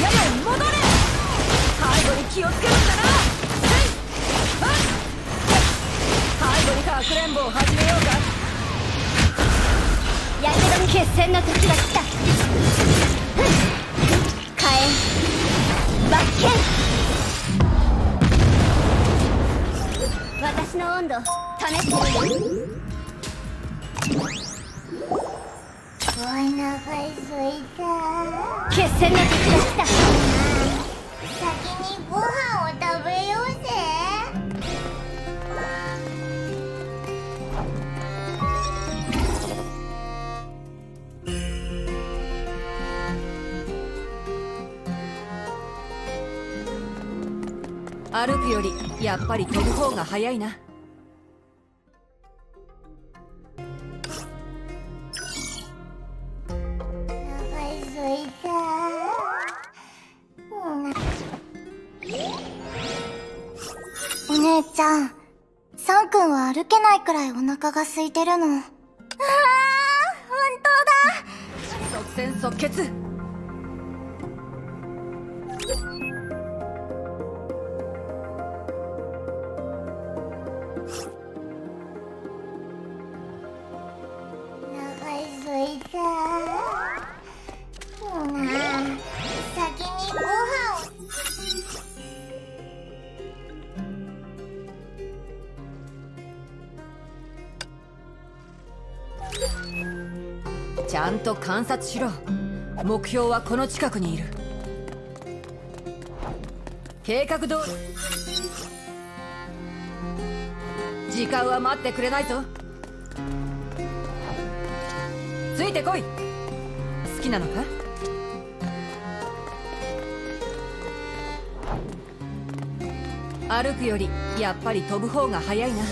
やれ戻れ背後に気をつけるんだな。背後にかくれんぼを始めようかやけど決戦の時が来た。火炎罰剣私の温度試してみる。決戦の時が来た。先にご飯を食べようぜ。歩くよりやっぱり飛ぶ方が早いな。くらいお腹が空いてるの？ああ本当だ。即戦即決ちゃんと観察しろ。目標はこの近くにいる。計画通り。時間は待ってくれないぞ。ついてこい。好きなのか？歩くよりやっぱり飛ぶ方が早いな。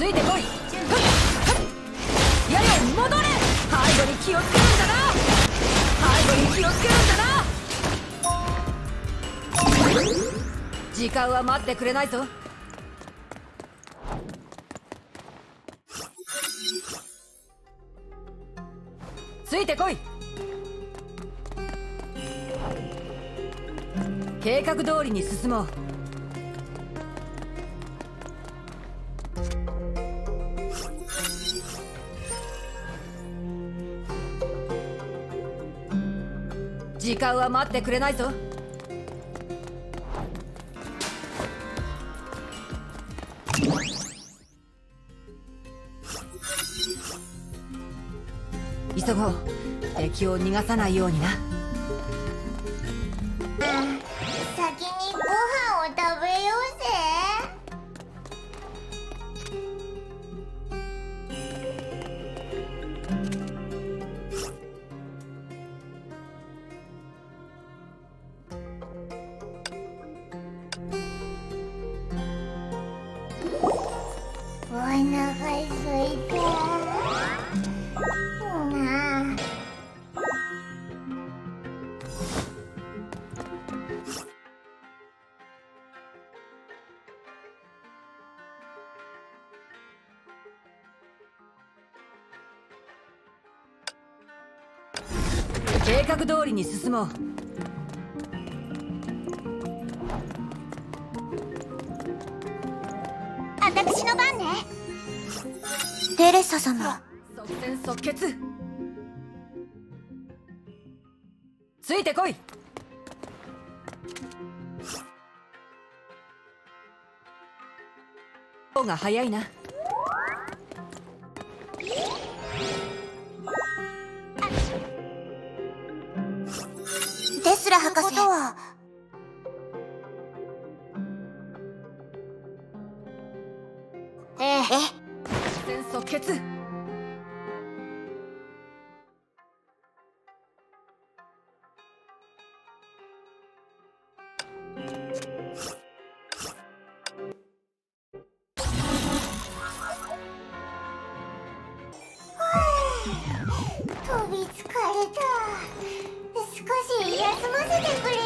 ついてこい。やれ戻れ。背後に気をつけるんだな。背後に気をつけるんだな。時間は待ってくれないぞ。ついてこい。計画通りに進もう。時間は待ってくれないぞ。急ごう。敵を逃がさないようにな。計画通りに進もう。私の番ね。テレサ様。即戦即決。ついてこい。方が早いなテスラ博士。とはえ。え？即戦即決休ませてくれ。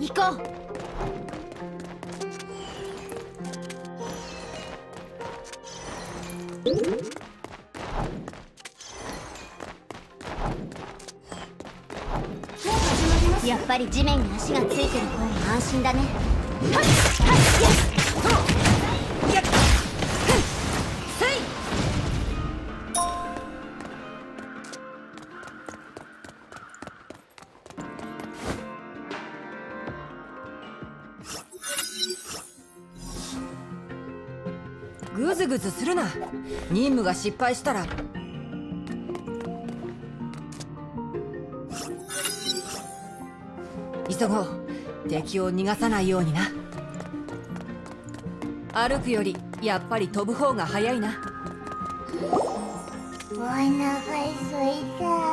行こう。やっぱり地面に足がついてる方が安心だね。はっはっぐずぐずするな。任務が失敗したら。急ごう。敵を逃がさないようにな。歩くよりやっぱり飛ぶ方が早いな。お腹すいた。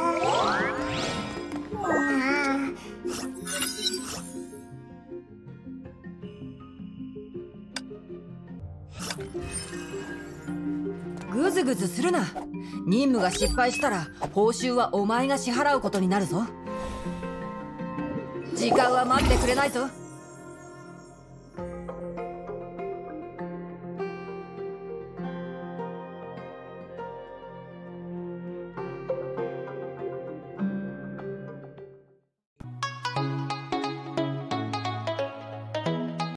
グズするな。任務が失敗したら報酬はお前が支払うことになるぞ。時間は待ってくれないぞ。